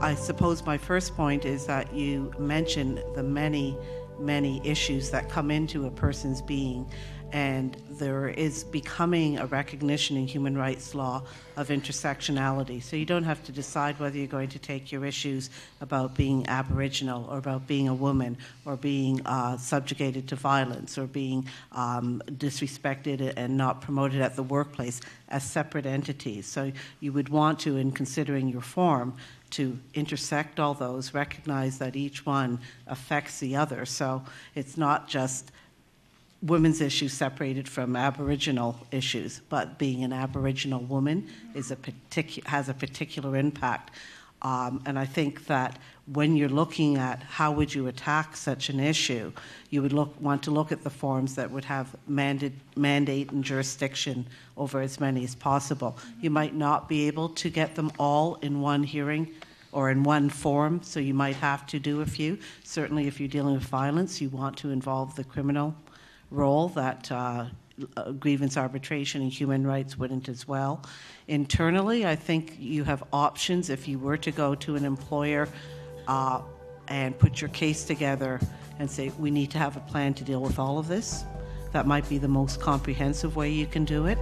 I suppose my first point is that you mention the many, many issues that come into a person's being and there is becoming a recognition in human rights law of intersectionality. So you don't have to decide whether you're going to take your issues about being Aboriginal or about being a woman or being uh, subjugated to violence or being um, disrespected and not promoted at the workplace as separate entities. So you would want to, in considering your form, to intersect all those, recognize that each one affects the other. So it's not just women's issues separated from Aboriginal issues, but being an Aboriginal woman is a particu- has a particular impact. Um, and I think that when you're looking at how would you attack such an issue, you would look, want to look at the forms that would have mandate, mandate and jurisdiction over as many as possible. You might not be able to get them all in one hearing or in one form, so you might have to do a few. Certainly, if you're dealing with violence, you want to involve the criminal role that uh, grievance arbitration and human rights wouldn't as well. Internally, I think you have options if you were to go to an employer uh, and put your case together and say, we need to have a plan to deal with all of this. That might be the most comprehensive way you can do it.